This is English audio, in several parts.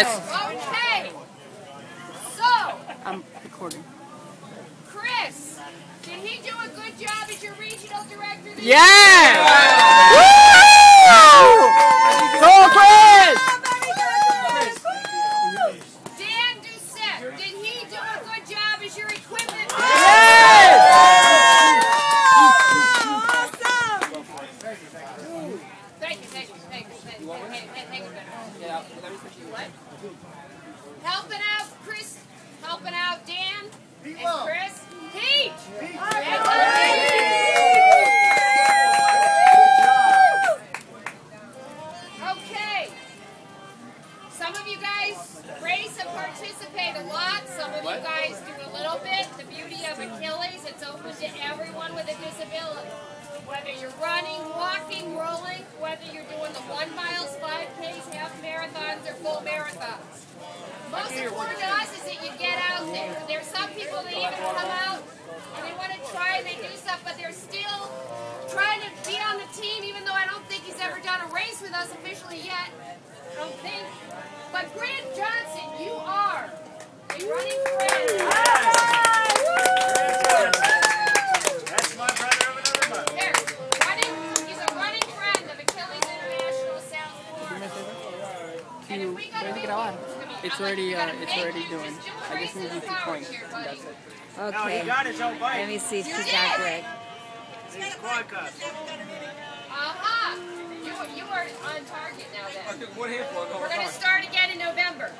Okay. So, I'm recording. Chris, did he do a good job as your regional director? this Yeah! Woo! Go, Chris! year? Dan Doucette, did he do a good job as your equipment? Thank you, thank you, thank you, thank you. Hey, hey, hey, hang a minute. What? Helping out Chris, helping out Dan, and Chris. Pete! Okay. Some of you guys race and participate a lot. Some of you guys do a little bit. The beauty of Achilles, it's open to everyone with a disability. Whether you're running, walking, rolling, whether you're Most important to us is that you get out there. There's some people that even come out and they want to try and they do stuff, but they're still trying to be on the team, even though I don't think he's ever done a race with us officially yet. I don't think. But Grant Johnson, you are a running friend. That's my brother of another mother. There, running. He's a running friend of Achilles International South Florida. And if we gotta be, grabar. I mean, It's already, you uh, it's already doing. I just need you of to ours point. That's it. No, he Okay, got his own bike. let me see if You she did. got Greg. He's quad cup. Aha! You, you are on target now then. One handful, go We're going to start again in November.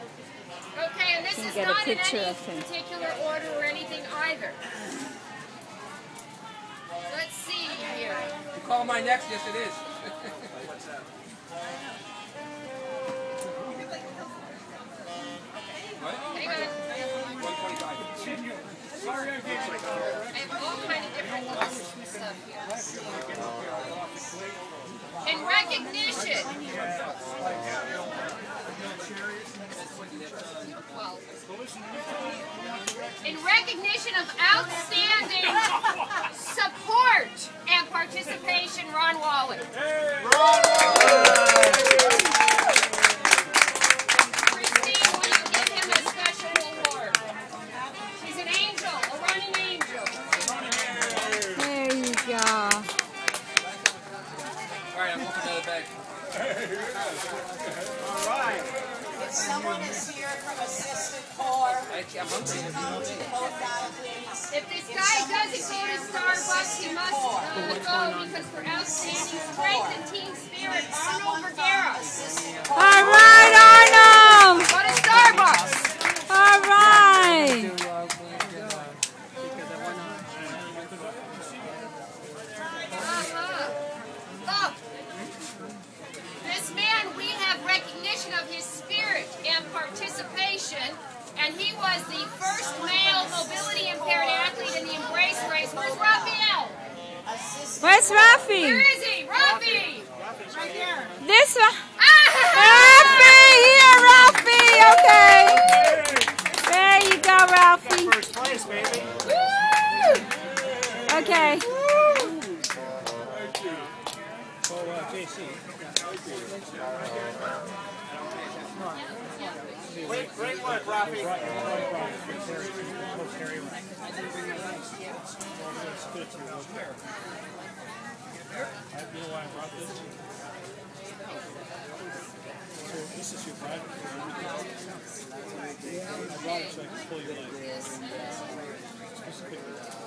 Okay, and this is not in any particular order or anything either. Let's see here. You call my next? Yes, it is. recognition. In recognition of outstanding support and participation, Ron Another bag. All right. If someone is here from Assistant Corps, Actually, I'm hungry. If this guy doesn't go to Starbucks, he must uh, go because for outstanding strength and team spirit, Arnold participation, and he was the first male mobility impaired athlete in the embrace race. Where's Raphael? Where's Where Rafi? is he? Rafi! Right here. This one. Ah! Rafi, here, Rafi. Okay. There you go, Rafi. First place, baby. Woo! Okay. Great, great work, Rafi. You know why I brought this? So this is your private. I brought it so I can pull your leg.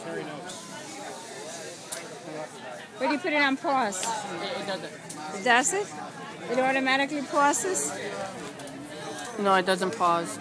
Carry notes. Where do you put it on pause? It doesn't. It does it? It automatically pauses? No, it doesn't pause.